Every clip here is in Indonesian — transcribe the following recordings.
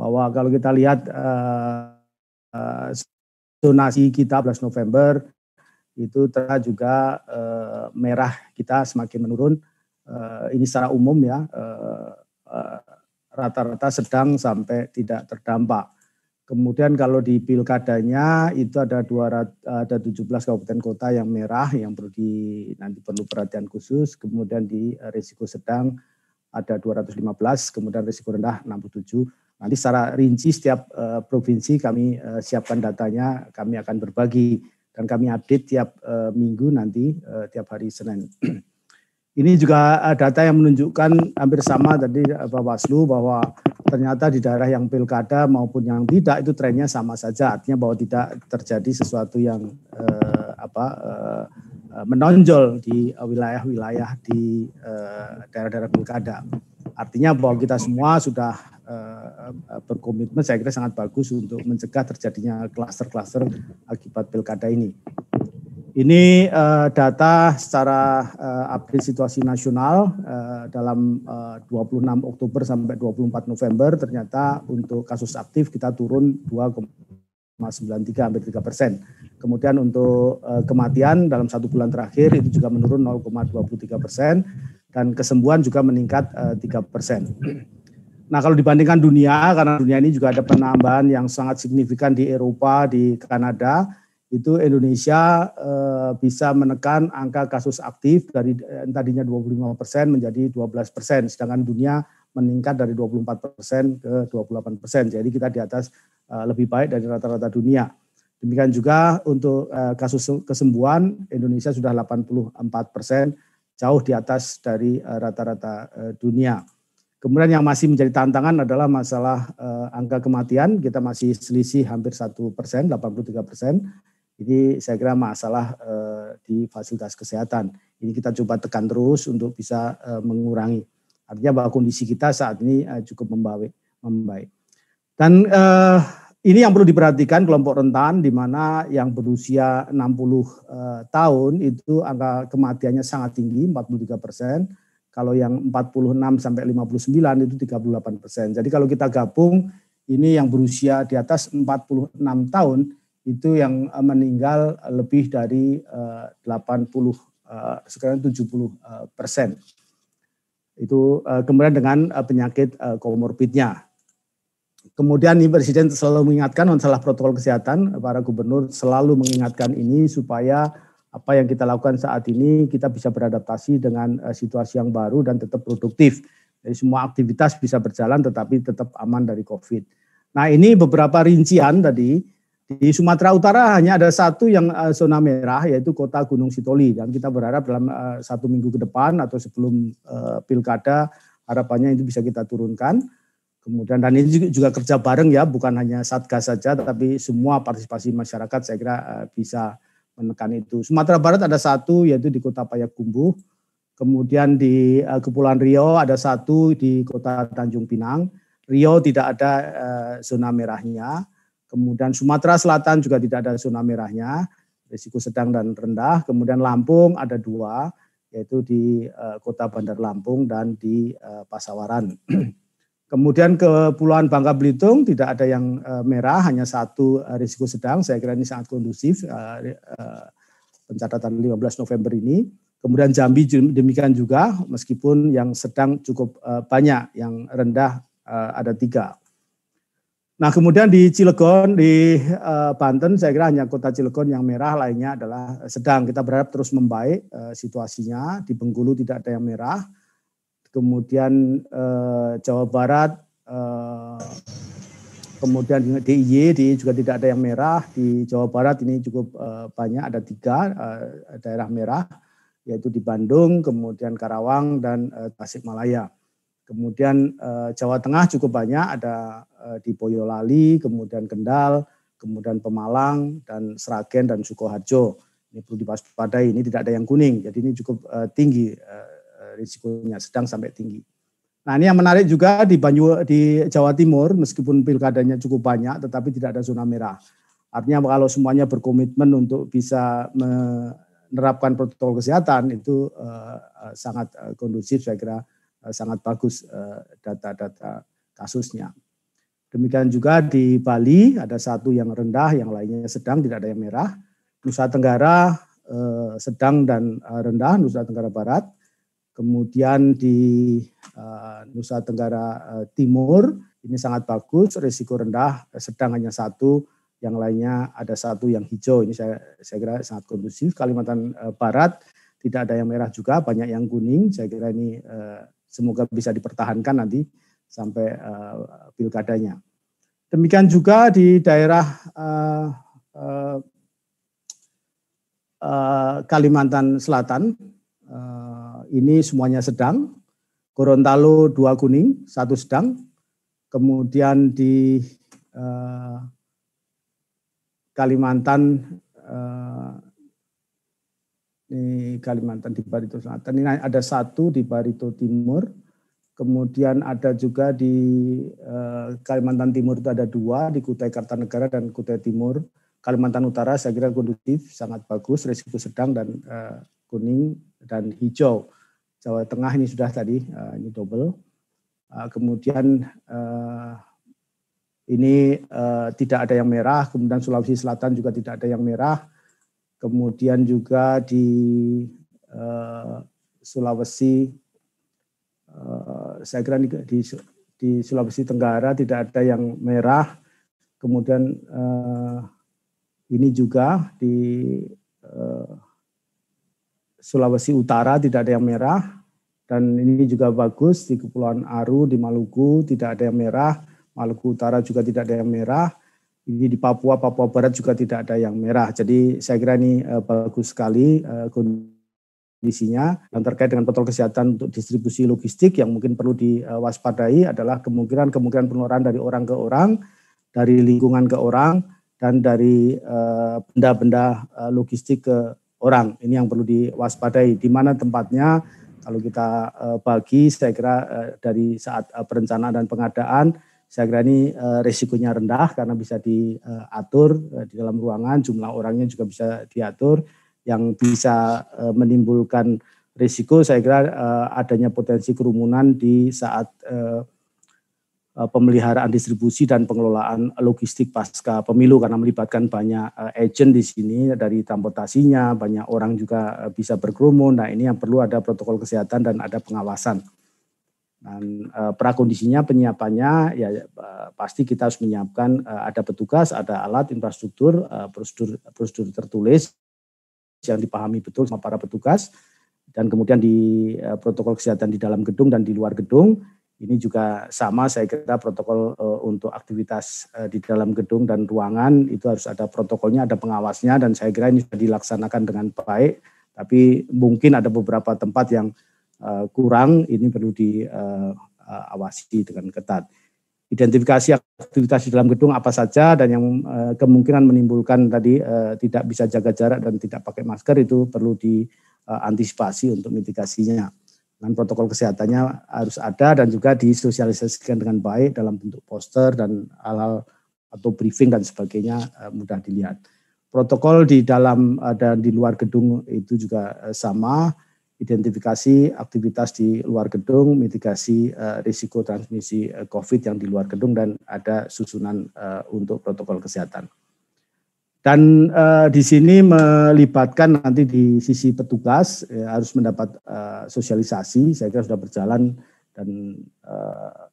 bahwa kalau kita lihat uh, uh, kita 11 November itu ternyata juga uh, merah kita semakin menurun. Uh, ini secara umum ya rata-rata uh, uh, sedang sampai tidak terdampak. Kemudian kalau di pilkadanya itu ada 200, ada 17 kabupaten kota yang merah yang perlu nanti perlu perhatian khusus. Kemudian di risiko sedang ada 215, kemudian risiko rendah 67. Nanti secara rinci setiap uh, provinsi kami uh, siapkan datanya, kami akan berbagi. Dan kami update tiap uh, minggu nanti uh, tiap hari Senin. Ini juga uh, data yang menunjukkan hampir sama tadi Pak Waslu bahwa ternyata di daerah yang pilkada maupun yang tidak itu trennya sama saja. Artinya bahwa tidak terjadi sesuatu yang eh, apa eh, menonjol di wilayah-wilayah di daerah-daerah pilkada artinya bahwa kita semua sudah eh, berkomitmen saya kira sangat bagus untuk mencegah terjadinya klaster-klaster akibat pilkada ini ini uh, data secara uh, update situasi nasional uh, dalam uh, 26 Oktober sampai 24 November ternyata untuk kasus aktif kita turun 2,93 hampir 3 persen. Kemudian untuk kematian dalam satu bulan terakhir itu juga menurun 0,23 persen dan kesembuhan juga meningkat uh, 3 persen. Nah kalau dibandingkan dunia, karena dunia ini juga ada penambahan yang sangat signifikan di Eropa, di Kanada, itu Indonesia eh, bisa menekan angka kasus aktif dari eh, tadinya 25 persen menjadi 12 persen, sedangkan dunia meningkat dari 24 persen ke 28 persen. Jadi kita di atas eh, lebih baik dari rata-rata dunia. Demikian juga untuk eh, kasus kesembuhan Indonesia sudah 84 persen, jauh di atas dari eh, rata-rata eh, dunia. Kemudian yang masih menjadi tantangan adalah masalah eh, angka kematian. Kita masih selisih hampir satu persen, 83 persen ini saya kira masalah di fasilitas kesehatan. Ini kita coba tekan terus untuk bisa mengurangi. Artinya bahwa kondisi kita saat ini cukup membaik. Dan ini yang perlu diperhatikan kelompok rentan di mana yang berusia 60 uh, tahun itu angka kematiannya sangat tinggi 43 persen. Kalau yang 46 sampai 59 itu 38 persen. Jadi kalau kita gabung ini yang berusia di atas 46 tahun itu yang eh, meninggal lebih dari 80 eh, eh, sekarang 70 persen. Itu kemudian dengan penyakit komorbidnya. Kemudian ini Presiden selalu mengingatkan masalah protokol kesehatan, para gubernur selalu mengingatkan ini supaya apa yang kita lakukan saat ini kita bisa beradaptasi dengan situasi yang baru dan tetap produktif. Jadi semua aktivitas bisa berjalan tetapi tetap aman dari COVID. Nah ini beberapa rincian tadi di Sumatera Utara hanya ada satu yang uh, zona merah yaitu kota Gunung Sitoli dan kita berharap dalam uh, satu minggu ke depan atau sebelum pilkada harapannya itu bisa kita turunkan. Kemudian dan ini juga, kerja bareng ya bukan hanya satgas saja tetapi semua partisipasi masyarakat saya kira uh, bisa menekan itu. Sumatera Barat ada satu yaitu di kota Payakumbuh. Kemudian di uh, Kepulauan Riau ada satu di kota Tanjung Pinang. Riau tidak ada uh, zona merahnya. Kemudian Sumatera Selatan juga tidak ada zona merahnya, risiko sedang dan rendah. Kemudian Lampung ada dua, yaitu di kota Bandar Lampung dan di Pasawaran. Kemudian Kepulauan Bangka Belitung tidak ada yang uh, merah, hanya satu uh, risiko sedang. Saya kira ini sangat kondusif uh, pencatatan 15 November ini. Kemudian Jambi demikian juga, meskipun yang sedang cukup banyak, yang rendah ada tiga. Nah kemudian di Cilegon, di Banten, saya kira hanya kota Cilegon yang merah, lainnya adalah sedang. Kita berharap terus membaik situasinya. Di Bengkulu tidak ada yang merah. Kemudian uh, Jawa Barat, uh, kemudian di DIY, di juga tidak ada yang merah. Di Jawa Barat ini cukup uh, banyak, ada tiga uh, daerah merah, yaitu di Bandung, kemudian Karawang, dan uh, Tasikmalaya. Kemudian uh, Jawa Tengah cukup banyak, ada Eh, di Boyolali, kemudian Kendal, kemudian Pemalang, dan Sragen dan Sukoharjo. Ini perlu diwaspadai, ini tidak ada yang kuning, jadi ini cukup uh, tinggi uh, risikonya, sedang sampai tinggi. Nah ini yang menarik juga di Banyu di Jawa Timur, meskipun pilkadanya cukup banyak, tetapi tidak ada zona merah. Artinya kalau semuanya berkomitmen untuk bisa menerapkan protokol kesehatan itu uh, uh, sangat uh, kondusif, saya kira sangat bagus data-data kasusnya. Demikian juga di Bali ada satu yang rendah, yang lainnya sedang, tidak ada yang merah. Nusa Tenggara eh, sedang dan eh, rendah, Nusa Tenggara Barat. Kemudian di eh, Nusa Tenggara eh, Timur ini sangat bagus, risiko rendah, sedang hanya satu, yang lainnya ada satu yang hijau. Ini saya, saya kira sangat kondusif. Kalimantan eh, Barat tidak ada yang merah juga, banyak yang kuning. Saya kira ini eh, semoga bisa dipertahankan nanti sampai uh, pilkadanya. Demikian juga di daerah uh, uh, uh, Kalimantan Selatan, uh, ini semuanya sedang. Gorontalo dua kuning, satu sedang. Kemudian di uh, Kalimantan uh, ini Kalimantan di Barito Selatan ini ada satu di Barito Timur Kemudian ada juga di uh, Kalimantan Timur itu ada dua, di Kutai Kartanegara dan Kutai Timur. Kalimantan Utara saya kira kondusif, sangat bagus, risiko sedang dan uh, kuning dan hijau. Jawa Tengah ini sudah tadi, uh, ini double. Uh, kemudian uh, ini uh, tidak ada yang merah, kemudian Sulawesi Selatan juga tidak ada yang merah. Kemudian juga di uh, Sulawesi Eh, saya kira di, di Sulawesi Tenggara tidak ada yang merah. Kemudian uh, ini juga di uh, Sulawesi Utara tidak ada yang merah dan ini juga bagus di Kepulauan Aru di Maluku tidak ada yang merah, Maluku Utara juga tidak ada yang merah. Ini di Papua, Papua Barat juga tidak ada yang merah. Jadi saya kira ini uh, bagus sekali uh, kondisinya dan terkait dengan protokol kesehatan untuk distribusi logistik yang mungkin perlu diwaspadai adalah kemungkinan-kemungkinan penularan dari orang ke orang, dari lingkungan ke orang, dan dari eh, benda-benda uh, logistik ke orang. Ini yang perlu diwaspadai. Di mana tempatnya kalau kita uh, bagi, saya kira uh, dari saat uh, perencanaan dan pengadaan, saya kira ini resikonya rendah karena bisa diatur di dalam ruangan, jumlah orangnya juga bisa diatur yang bisa menimbulkan risiko saya kira adanya potensi kerumunan di saat pemeliharaan distribusi dan pengelolaan logistik pasca pemilu karena melibatkan banyak uh, agent di sini dari transportasinya, banyak orang juga uh, bisa berkerumun. Nah, ini yang perlu ada protokol kesehatan dan ada pengawasan. Dan prakondisinya penyiapannya ya uh, pasti kita harus menyiapkan ada petugas, ada alat, infrastruktur, prosedur prosedur tertulis yang dipahami betul sama para petugas dan kemudian di protokol kesehatan di dalam gedung dan di luar gedung ini juga sama saya kira protokol uh, untuk aktivitas uh, di dalam gedung dan ruangan itu harus ada protokolnya ada pengawasnya dan saya kira ini sudah dilaksanakan dengan baik tapi mungkin ada beberapa tempat yang uh, kurang ini perlu diawasi dengan ketat identifikasi aktivitas di dalam gedung apa saja dan yang kemungkinan menimbulkan tadi tidak bisa jaga jarak dan tidak pakai masker itu perlu diantisipasi untuk mitigasinya. Dan protokol kesehatannya harus ada dan juga disosialisasikan dengan baik dalam bentuk poster dan hal-hal atau briefing dan sebagainya uh, mudah dilihat. Protokol di dalam uh, dan di luar gedung itu juga uh, sama identifikasi aktivitas di luar gedung, mitigasi risiko transmisi COVID yang di luar gedung dan ada susunan untuk protokol kesehatan. Dan uh, di sini melibatkan nanti di sisi petugas ya, harus mendapat uh, sosialisasi, saya kira sudah berjalan dan uh,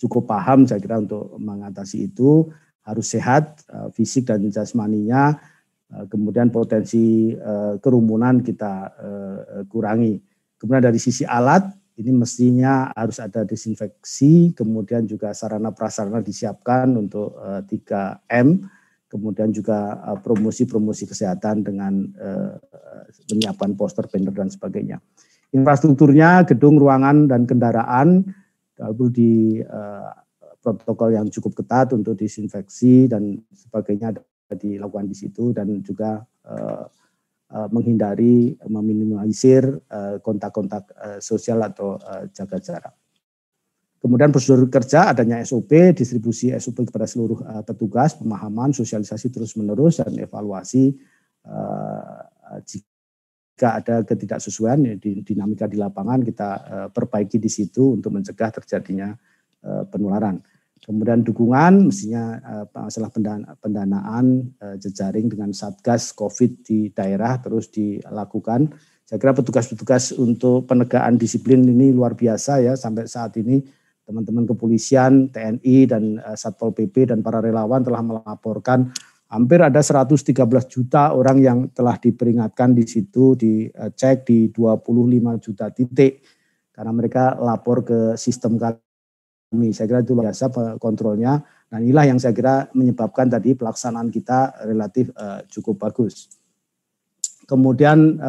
cukup paham saya kira untuk mengatasi itu. Harus sehat uh, fisik dan jasmaninya. Eh, kemudian potensi eh, kerumunan kita eh, kurangi. Kemudian dari sisi alat, ini mestinya harus ada desinfeksi, kemudian juga sarana prasarana disiapkan untuk 3M, kemudian juga promosi-promosi kesehatan dengan menyiapkan poster, banner dan sebagainya. Infrastrukturnya, gedung, ruangan dan kendaraan perlu di protokol yang cukup ketat untuk disinfeksi dan sebagainya dilakukan di situ dan juga menghindari meminimalisir kontak-kontak sosial atau jaga jarak. Kemudian prosedur kerja adanya SOP, distribusi SOP kepada seluruh uh, petugas, pemahaman, sosialisasi terus-menerus dan evaluasi uh, jika ada ketidaksesuaian ya, di, dinamika di lapangan kita uh, perbaiki di situ untuk mencegah terjadinya penularan. Kemudian dukungan mestinya uh, masalah pendana, pendanaan jejaring dengan Satgas Covid di daerah terus dilakukan. Saya kira petugas-petugas untuk penegakan disiplin ini luar biasa ya sampai saat ini teman-teman kepolisian, TNI dan uh, Satpol PP dan para relawan telah melaporkan hampir ada 113 juta orang yang telah diperingatkan di situ dicek di 25 juta titik karena mereka lapor ke sistem kami. Saya kira itu luar biasa kontrolnya. Dan inilah yang saya kira menyebabkan tadi pelaksanaan kita relatif uh, cukup bagus. Kemudian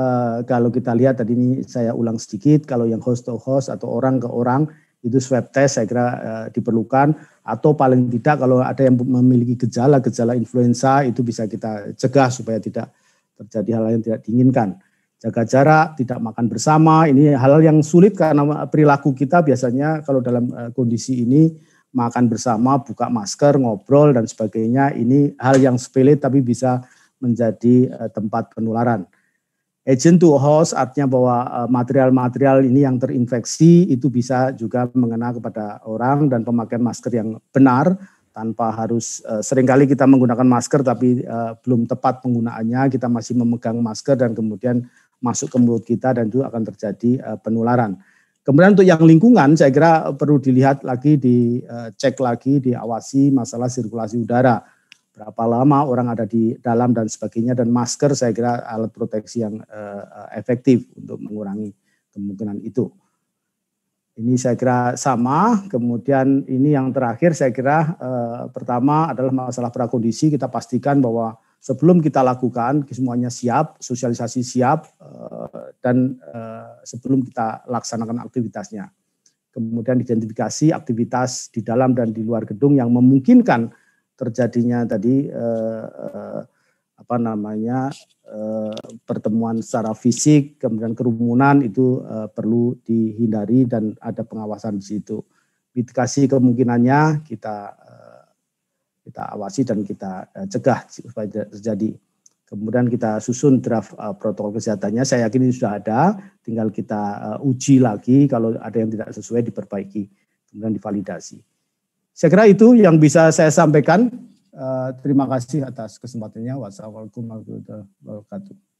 kalau kita lihat tadi ini saya ulang sedikit, kalau yang host to host atau orang ke orang itu swab test saya kira uh, diperlukan atau paling tidak kalau ada yang memiliki gejala-gejala influenza itu bisa kita cegah supaya tidak terjadi hal yang tidak diinginkan jaga jarak, tidak makan bersama. Ini hal-hal yang sulit karena perilaku kita biasanya kalau dalam eh, kondisi ini makan bersama, buka masker, ngobrol dan sebagainya. Ini hal yang sepele tapi bisa menjadi eh, tempat penularan. Agent to host artinya bahwa eh, material-material ini yang terinfeksi itu bisa juga mengena kepada orang dan pemakaian masker yang benar tanpa harus sering kali kita menggunakan masker tapi belum tepat penggunaannya kita masih memegang masker dan kemudian masuk ke mulut kita dan itu akan terjadi penularan. Kemudian untuk yang lingkungan saya kira perlu dilihat lagi, dicek eh, lagi, diawasi masalah sirkulasi udara. Berapa lama orang ada di dalam dan sebagainya dan masker saya kira alat proteksi yang uh, efektif untuk mengurangi kemungkinan itu. Ini saya kira sama. Kemudian ini yang terakhir saya kira uh, pertama adalah masalah prakondisi. Kita pastikan bahwa sebelum kita lakukan semuanya siap, sosialisasi siap eh, dan eh, sebelum kita laksanakan aktivitasnya. Kemudian identifikasi aktivitas di dalam dan di luar gedung yang memungkinkan terjadinya tadi eh, apa namanya pertemuan secara fisik, kemudian kerumunan itu perlu dihindari dan ada pengawasan di situ. Mitigasi kemungkinannya kita kita awasi dan kita uh, cegah supaya tidak terjadi. Kemudian kita susun draft protokol kesehatannya. Saya yakin ini sudah ada, tinggal kita uji lagi kalau ada yang tidak sesuai diperbaiki, kemudian divalidasi. Saya kira itu yang bisa saya sampaikan. Uh, terima kasih atas kesempatannya. Wassalamualaikum warahmatullahi wabarakatuh.